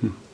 Hmm.